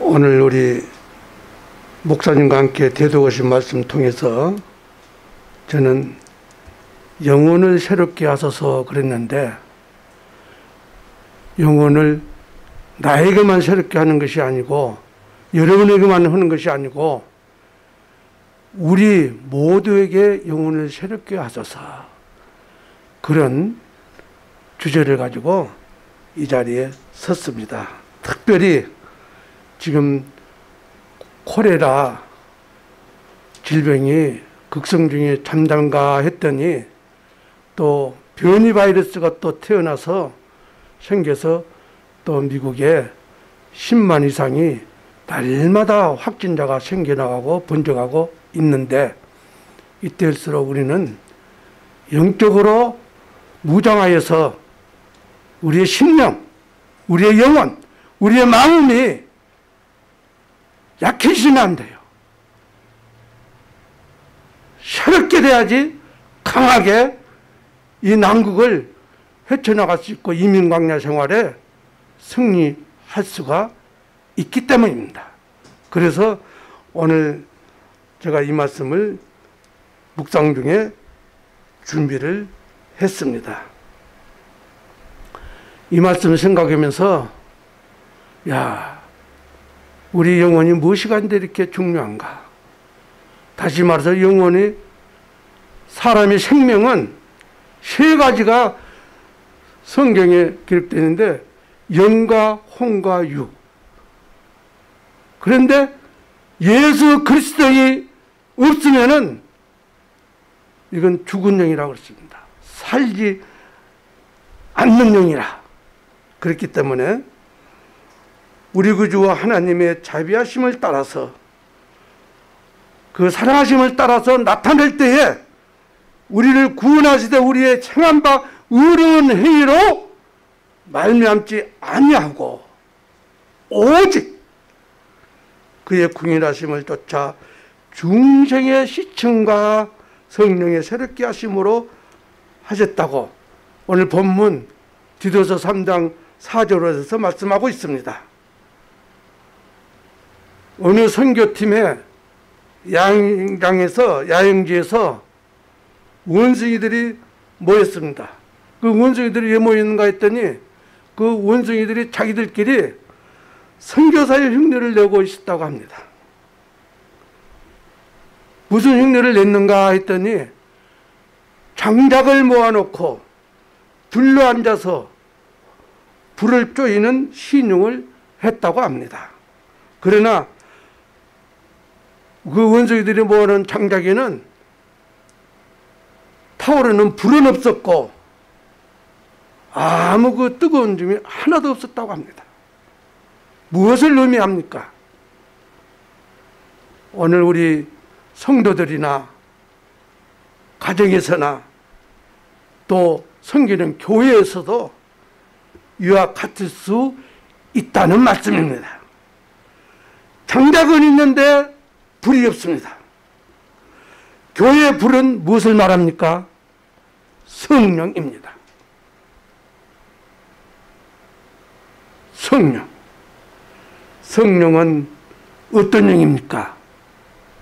오늘 우리 목사님과 함께 대도하신 말씀 통해서 저는 영혼을 새롭게 하소서 그랬는데 영혼을 나에게만 새롭게 하는 것이 아니고 여러분에게만 하는 것이 아니고 우리 모두에게 영혼을 새롭게 하소서 그런 주제를 가지고 이 자리에 섰습니다. 특별히 지금 콜레라 질병이 극성 중에 잠잠가 했더니 또 변이 바이러스가 또 태어나서 생겨서 또 미국에 10만 이상이 날마다 확진자가 생겨나가고 번져가고 있는데 이때일수록 우리는 영적으로 무장하여서 우리의 심령, 우리의 영혼, 우리의 마음이 약해지면 안 돼요. 새롭게 돼야지 강하게 이 난국을 헤쳐나갈 수 있고 이민광야 생활에 승리할 수가 있기 때문입니다. 그래서 오늘 제가 이 말씀을 묵상 중에 준비를 했습니다. 이 말씀을 생각하면서 야 우리 영혼이 무엇이 간데 이렇게 중요한가? 다시 말해서 영혼이 사람의 생명은 세 가지가 성경에 기록되는데 영과 혼과 육. 그런데 예수 그리스도이 없으면은 이건 죽은 영이라고 그랬습니다. 살지 않는 영이라. 그렇기 때문에 우리 구주와 하나님의 자비하심을 따라서 그 사랑하심을 따라서 나타낼 때에 우리를 구원하시되 우리의 청한 바 의로운 행위로 말미암지 아니하고 오직 그의 궁일하심을 쫓아 중생의 시청과 성령의 새롭게 하심으로 하셨다고 오늘 본문 디도서 3장 4절에서 말씀하고 있습니다. 어느 선교팀에 양장에서 야영지에서 원숭이들이 모였습니다. 그 원숭이들이 왜 모였는가 했더니 그 원숭이들이 자기들끼리 선교사의 흉내를 내고 있었다고 합니다. 무슨 흉내를 냈는가 했더니 장작을 모아놓고 둘러앉아서 불을 쪼이는 신용을 했다고 합니다. 그러나 그 원숭이들이 모으는 장작에는 타오르는 불은 없었고 아무 그 뜨거운 점이 하나도 없었다고 합니다. 무엇을 의미합니까? 오늘 우리 성도들이나 가정에서나 또 성기는 교회에서도 이와 같을 수 있다는 말씀입니다. 장작은 있는데 불이 없습니다. 교회의 불은 무엇을 말합니까? 성령입니다. 성령. 성령은 어떤 영입니까?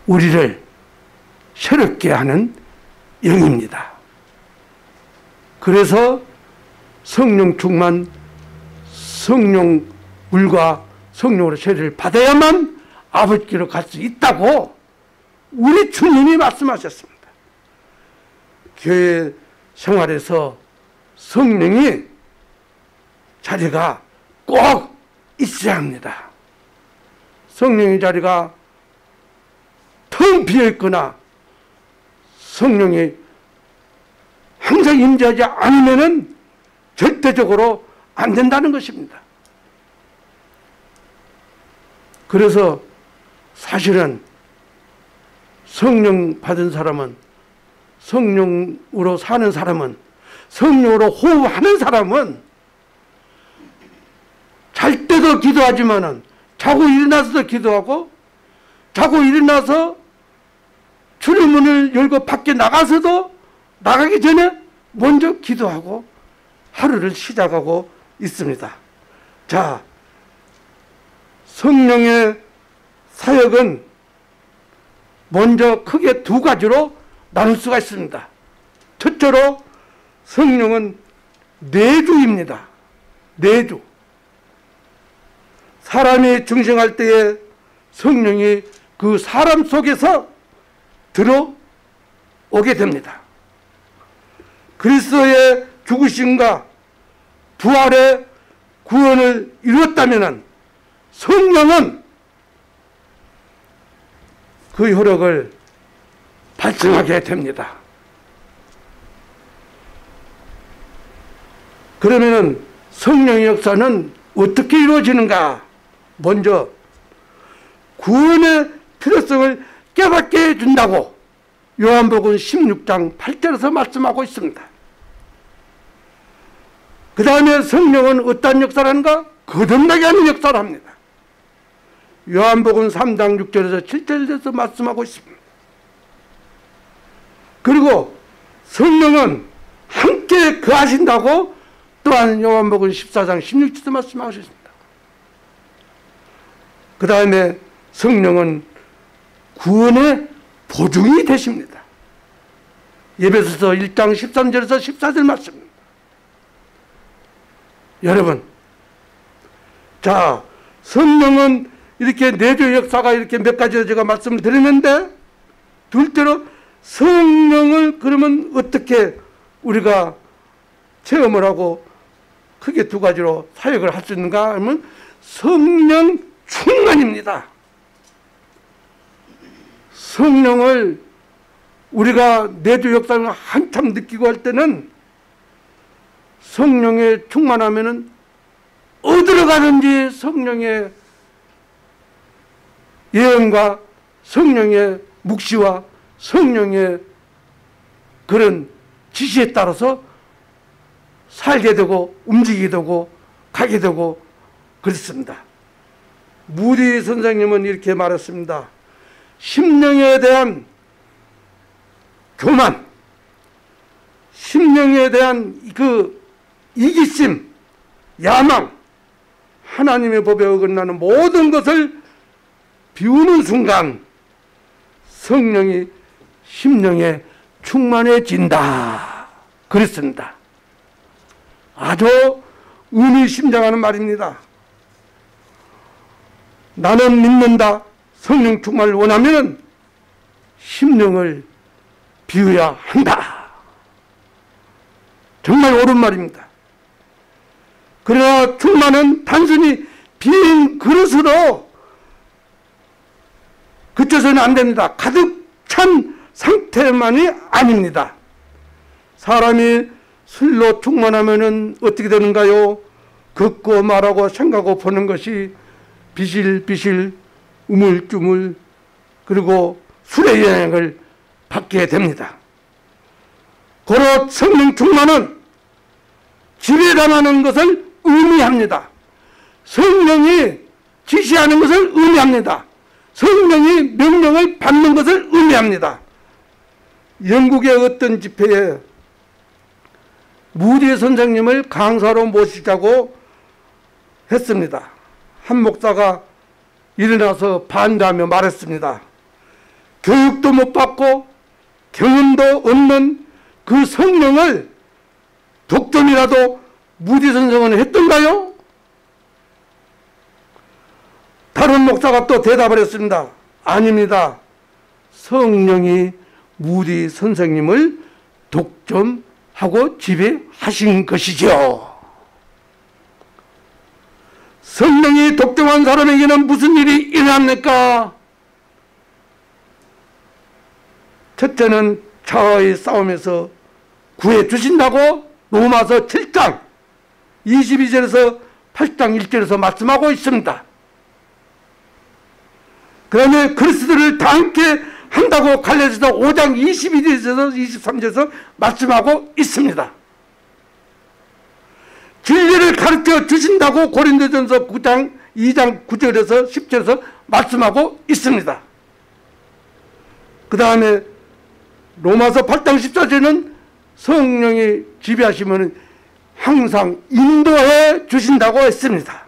우리를 새롭게 하는 영입니다. 그래서 성령 충만, 성령 물과 성령으로 세례를 받아야만 아버지께로 갈 수 있다고 우리 주님이 말씀하셨습니다. 교회 생활에서 성령이 자리가 꼭 있어야 합니다. 성령의 자리가 텅 비어 있거나 성령이 항상 임재하지 않으면은 절대적으로 안 된다는 것입니다. 그래서 사실은 성령 받은 사람은 성령으로 사는 사람은 성령으로 호흡하는 사람은 잘 때도 기도하지만은 자고 일어나서도 기도하고 자고 일어나서 주문을 열고 밖에 나가서도 나가기 전에 먼저 기도하고 하루를 시작하고 있습니다. 자, 성령의 사역은 먼저 크게 두 가지로 나눌 수가 있습니다. 첫째로 성령은 내주입니다. 내주. 사람이 중생할 때에 성령이 그 사람 속에서 들어오게 됩니다. 그리스도의 죽으심과 부활의 구원을 이루었다면 성령은 그 효력을 발생하게 됩니다. 그러면은 성령의 역사는 어떻게 이루어지는가? 먼저 구원의 필요성을 깨닫게 해준다고 요한복음 16장 8절에서 말씀하고 있습니다. 그 다음에 성령은 어떤 역사를 하는가? 거듭나게 하는 역사를 합니다. 요한복음 3장 6절에서 7절에서 말씀하고 있습니다. 그리고 성령은 함께 거하신다고 또한 요한복음 14장 16절에서 말씀하셨습니다. 그 다음에 성령은 구원의 보증이 되십니다. 예배소서 1장 13절에서 14절 말씀입니다. 여러분, 자, 성령은 이렇게 내조 역사가 이렇게 몇 가지 제가 말씀을 드렸는데, 둘째로 성령을 그러면 어떻게 우리가 체험을 하고 크게 두 가지로 사역을 할 수 있는가 하면 성령 충만입니다. 성령을 우리가 내주 역사를 한참 느끼고 할 때는 성령에 충만하면은 어디로 가든지 성령의 예언과 성령의 묵시와 성령의 그런 지시에 따라서 살게 되고 움직이게 되고 가게 되고 그렇습니다. 무디 선생님은 이렇게 말했습니다. 심령에 대한 교만, 심령에 대한 그 이기심, 야망, 하나님의 법에 어긋나는 모든 것을 비우는 순간 성령이 심령에 충만해진다. 그랬습니다. 아주 의미심장하는 말입니다. 나는 믿는다. 성령 충만을 원하면 심령을 비워야 한다. 정말 옳은 말입니다. 그러나 충만은 단순히 빈 그릇으로 그쳐서는 안 됩니다. 가득 찬 상태만이 아닙니다. 사람이 술로 충만하면 어떻게 되는가요? 걷고 말하고 생각하고 보는 것이 비실비실 우물쭈물 그리고 술의 영향을 받게 됩니다. 고로 성령 충만은 담하는 것을 의미합니다. 성령이 지시하는 것을 의미합니다. 성령이 명령을 받는 것을 의미합니다. 영국의 어떤 집회에 무디 선생님을 강사로 모시자고 했습니다. 한 목사가 일어나서 반대하며 말했습니다. 교육도 못 받고 경험도 없는 그 성령을 독점이라도 무디 선생은 했던가요? 다른 목사가 또 대답을 했습니다. 아닙니다. 성령이 무디 선생님을 독점하고 지배하신 것이죠. 성령이 독점한 사람에게는 무슨 일이 일어납니까? 첫째는 자의 싸움에서 구해 주신다고 로마서 7장 22절에서 8장 1절에서 말씀하고 있습니다. 그다음에 그리스도를 닮게 한다고 갈라디아서 5장 22절에서 23절에서 말씀하고 있습니다. 진리를 가르쳐 주신다고 고린도전서 9장 2장 9절에서 10절에서 말씀하고 있습니다. 그 다음에 로마서 8장 14절은 성령이 지배하시면 항상 인도해 주신다고 했습니다.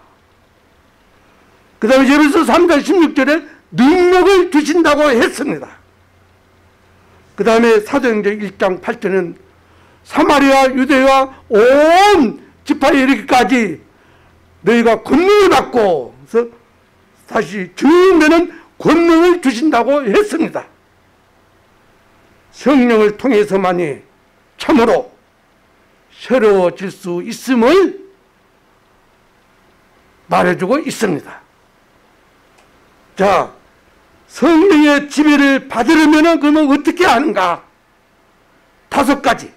그그 다음에 예배서 3장 16절에 능력을 주신다고 했습니다. 그 다음에 사도행전 1장 8절은 사마리아 유대와 온 지파에 이르기까지 너희가 권능을 받고 그래서 다시 주인되는 권능을 주신다고 했습니다. 성령을 통해서만이 참으로 새로워질 수 있음을 말해주고 있습니다. 자, 성령의 지배를 받으려면 그러면 어떻게 하는가? 다섯 가지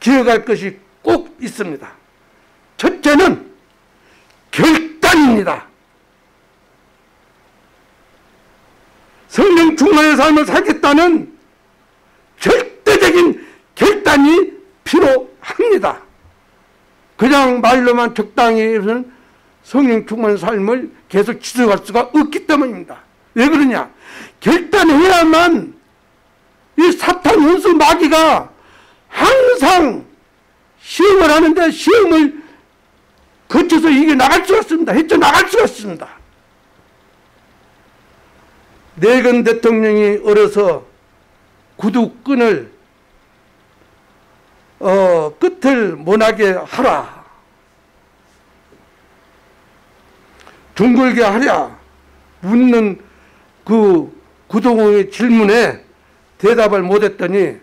기억할 것이 꼭 있습니다. 첫째는 결단입니다. 성령 충만의 삶을 살겠다는 절대적인 결단이 필요합니다. 그냥 말로만 적당히 성령 충만의 삶을 계속 지속할 수가 없기 때문입니다. 왜 그러냐? 결단해야만 이 사탄 원수 마귀가 항상 시험을 하는데 시험을 거쳐서 이게 나갈 수가 있습니다. 헤쳐 나갈 수가 있습니다. 내건 대통령이 어려서 구두끈을 어, 끝을 못하게 하라. 둥글게 하랴. 묻는 그 구동의 질문에 대답을 못했더니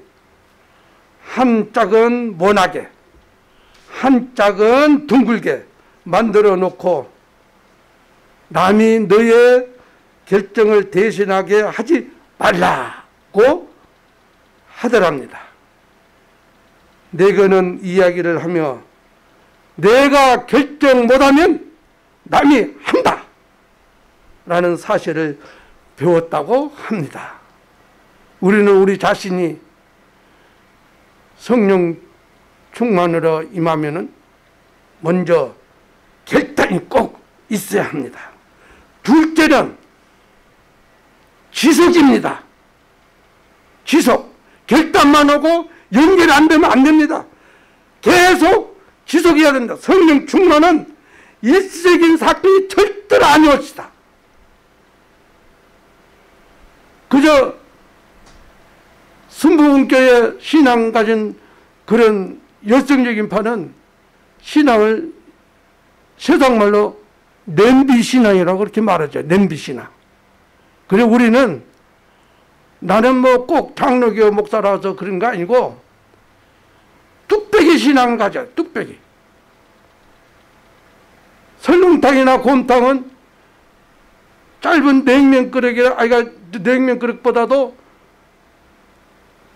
한 짝은 못하게 한 짝은 둥글게 만들어 놓고 남이 너의 결정을 대신하게 하지 말라고 하더랍니다. 내가는 이야기를 하며 내가 결정 못하면 남이 한다 라는 사실을 배웠다고 합니다. 우리는 우리 자신이 성령 충만으로 임하면은 먼저 결단이 꼭 있어야 합니다. 둘째는 지속입니다. 지속. 결단만 하고 연결 안 되면 안 됩니다. 계속 지속해야 된다. 성령 충만은 일시적인 사건이 절대로 아니옵시다. 그저 순부분교의 신앙 가진 그런 열성적인 파는 신앙을 세상말로 냄비 신앙이라고 그렇게 말하죠. 냄비 신앙. 그래 우리는 나는 뭐 꼭 장로교 목사라서 그런 거 아니고 뚝배기 신앙을 가져. 뚝배기. 설렁탕이나 곰탕은 짧은 냉면 그릇이 아이가 냉면 그릇보다도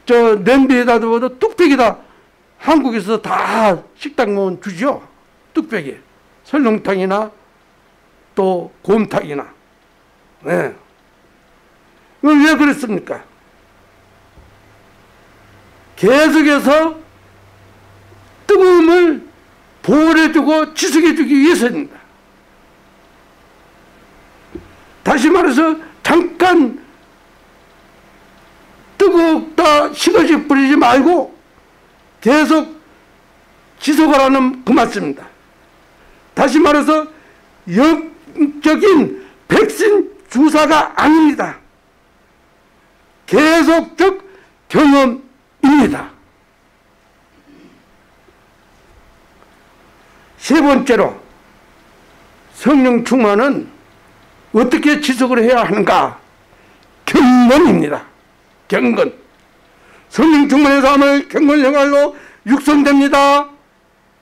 저 냄비에다 둬도 뚝배기다. 한국에서 다 식당 보면 주죠. 뚝배기. 설렁탕이나 또 곰탕이나. 네. 왜 그랬습니까? 계속해서 뜨거움을 보호해주고 지속해주기 위해서입니다. 다시 말해서 잠깐 뜨겁다 식어지 뿌리지 말고 계속 지속을 하는 그 말씀입니다. 다시 말해서 역적인 백신 주사가 아닙니다. 계속적 경험입니다. 세 번째로 성령 충만은 어떻게 지속을 해야 하는가? 경건입니다. 경건. 성령 충만의 삶을 경건 생활로 육성됩니다.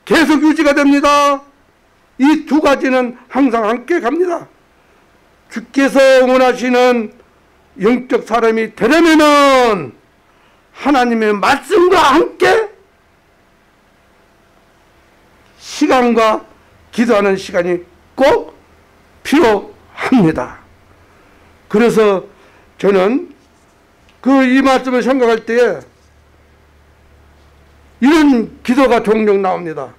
계속 유지가 됩니다. 이 두 가지는 항상 함께 갑니다. 주께서 원하시는 영적 사람이 되려면은 하나님의 말씀과 함께 시간과 기도하는 시간이 꼭 필요 합니다. 그래서 저는 그 이 말씀을 생각할 때에 이런 기도가 종종 나옵니다.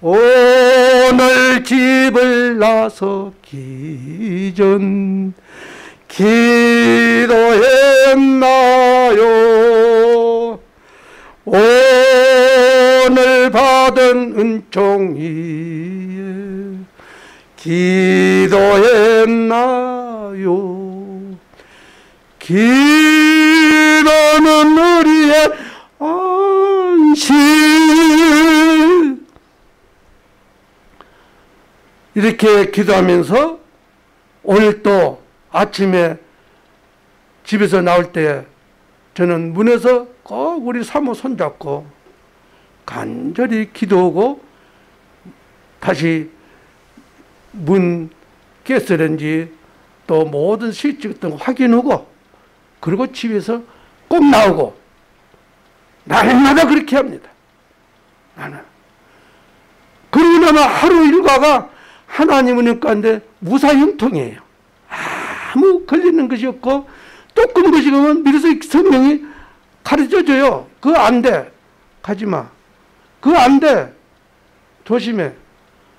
오늘 집을 나서기 전 기도했나요? 오늘 받은 은총이에 기도했나요? 기도했나요? 기도는 우리의 안식 이렇게 기도하면서 오늘 또 아침에 집에서 나올 때 저는 문에서 꼭 우리 사모 손잡고 간절히 기도하고 다시 문 깼으는지 또 모든 같은 거 확인하고 그리고 집에서 꼭 나오고 날마다 그렇게 합니다. 나는. 그러고 나면 하루 일과가 하나님은 은가운데 무사형통이에요. 아무 걸리는 것이 없고 조금 것이 그면 미래서 성령이 가르쳐줘요. 그거 안 돼. 가지 마. 그거 안 돼. 조심해.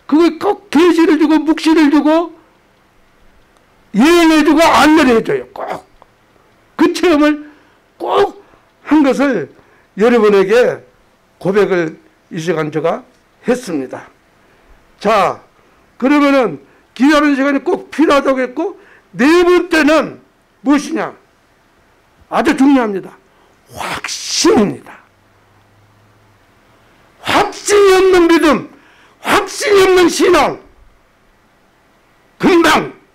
그거 꼭 계시를 주고 묵시를 주고 예언해 주고 안내를 해줘요. 꼭. 그 체험을 꼭 한 것을 여러분에게 고백을 이 시간 제가 했습니다. 자, 그러면은 기다리는 시간이 꼭 필요하다고 했고, 네 번째는 무엇이냐? 아주 중요합니다. 확신입니다. 확신이 없는 믿음, 확신이 없는 신앙,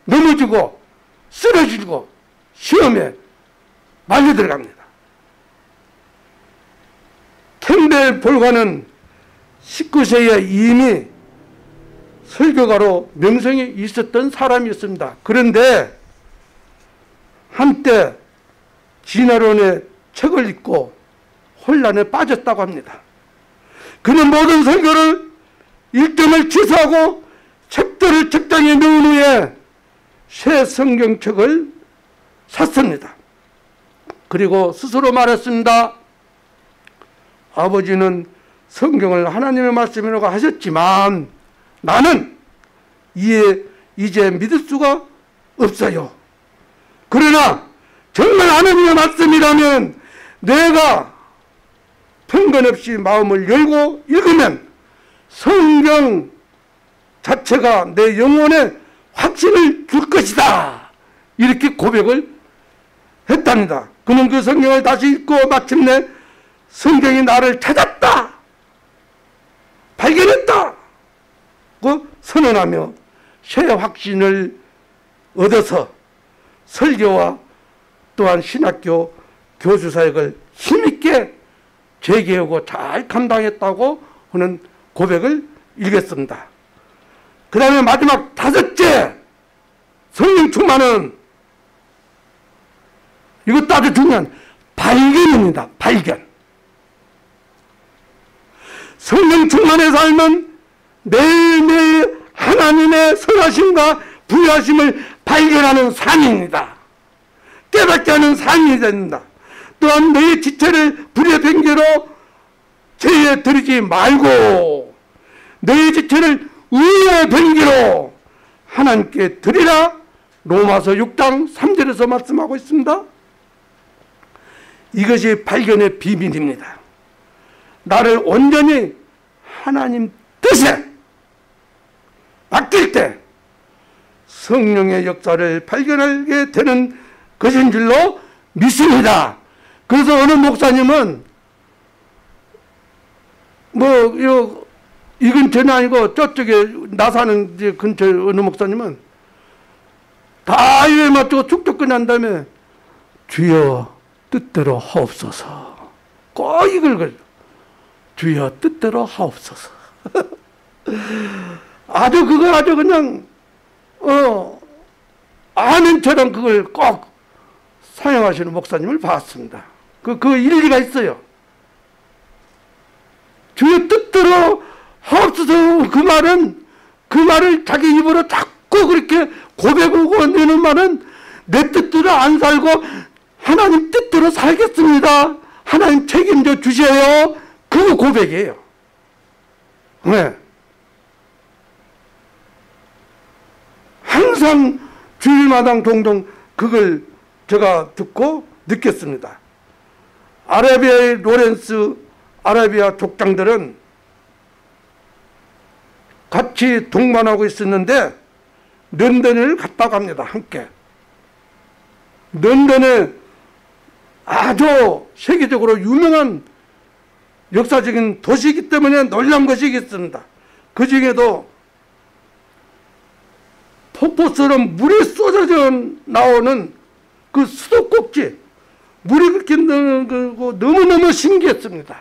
넘어지고 쓰러지고 시험에 말려 들어갑니다. 캠벨 볼가는 19세에 이미 설교가로 명성이 있었던 사람이었습니다. 그런데 한때 진화론의 책을 읽고 혼란에 빠졌다고 합니다. 그는 모든 설교를 일점을 취소하고 책들을 책장에 넣은 후에 새 성경책을 샀습니다. 그리고 스스로 말했습니다. 아버지는 성경을 하나님의 말씀이라고 하셨지만 나는 이에 이제 믿을 수가 없어요. 그러나 정말 하나님의 말씀이라면 내가 편견 없이 마음을 열고 읽으면 성경 자체가 내 영혼에 확신을 줄 것이다. 이렇게 고백을 했답니다. 그는 그 성경을 다시 읽고 마침내 성경이 나를 찾았다. 발견했다. 그 선언하며 새 확신을 얻어서 설교와 또한 신학교 교수 사역을 힘있게 재개하고 잘 감당했다고 하는 고백을 읽었습니다. 그 다음에 마지막 다섯째 성령 충만은 이것도 아주 중요한 발견입니다. 발견. 성령 충만의 삶은 매일매일 하나님의 선하심과 부여하심을 발견하는 삶입니다. 깨닫게 하는 삶이 됩니다. 또한 너의 지체를 불의 뱅개로 죄에 들이지 말고 너의 지체를 의의 뱅개로 하나님께 드리라 로마서 6장 3절에서 말씀하고 있습니다. 이것이 발견의 비밀입니다. 나를 온전히 하나님 뜻에 맡길 때 성령의 역사를 발견하게 되는 것인 줄로 믿습니다. 그래서 어느 목사님은 뭐, 이 근처는 아니고 저쪽에 나 사는 근처 어느 목사님은 다 이에 맞추고 축도 끝난 다음에 주여 뜻대로 하옵소서. 꼭 이걸 걸 주여 뜻대로 하옵소서. 아주 그거 아주 그냥 어 아멘처럼 그걸 꼭 사용하시는 목사님을 봤습니다. 그, 그 일리가 있어요. 주의 뜻대로 하옵소서 그 말은 그 말을 자기 입으로 자꾸 그렇게 고백하고 내는 말은 내 뜻대로 안 살고 하나님 뜻대로 살겠습니다. 하나님 책임져 주셔요. 그 고백이에요. 네. 항상 주일마당 동동 그걸 제가 듣고 느꼈습니다. 아라비아의 로렌스 아라비아 족장들은 같이 동반하고 있었는데 런던을 갔다고 합니다. 함께. 런던에 아주 세계적으로 유명한 역사적인 도시이기 때문에 놀란 것이 있습니다. 그 중에도 폭포처럼 물이 쏟아져 나오는 그 수도꼭지 물이 그렇게 그 너무너무 신기했습니다.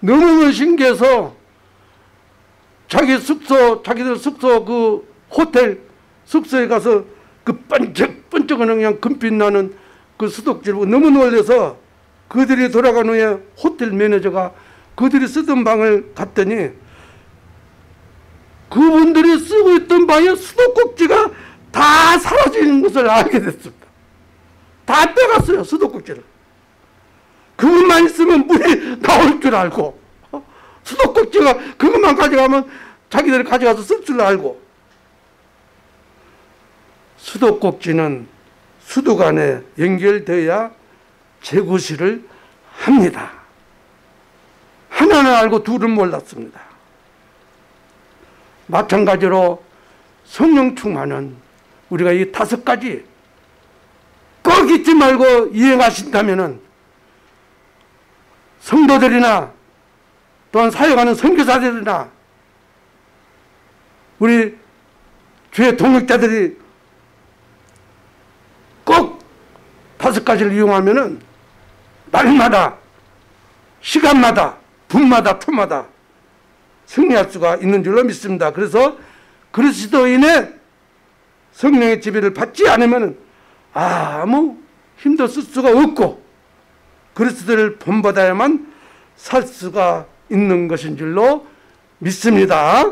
너무너무 신기해서 자기 숙소, 자기들 숙소 그 호텔 숙소에 가서 그 번쩍번쩍하는 그냥 금빛 나는 그 수도꼭지를 너무 놀라서 그들이 돌아간 후에 호텔 매니저가 그들이 쓰던 방을 갔더니 그분들이 쓰고 있던 방에 수도꼭지가 다 사라지는 것을 알게 됐습니다. 다 빼갔어요, 수도꼭지를. 그것만 있으면 물이 나올 줄 알고, 수도꼭지가 그것만 가져가면 자기들이 가져가서 쓸 줄 알고, 수도꼭지는 수도 간에 연결되어야 재구시를 합니다. 하나는 알고 둘은 몰랐습니다. 마찬가지로 성령 충만은 우리가 이 다섯 가지 꼭 잊지 말고 이행하신다면 성도들이나 또한 사역하는 선교사들이나 우리 주의 동역자들이 꼭 다섯 가지를 이용하면은 날마다 시간마다 분마다 품마다 승리할 수가 있는 줄로 믿습니다. 그래서 그리스도인의 성령의 지배를 받지 않으면 아무 힘도 쓸 수가 없고 그리스도를 본받아야만 살 수가 있는 것인 줄로 믿습니다.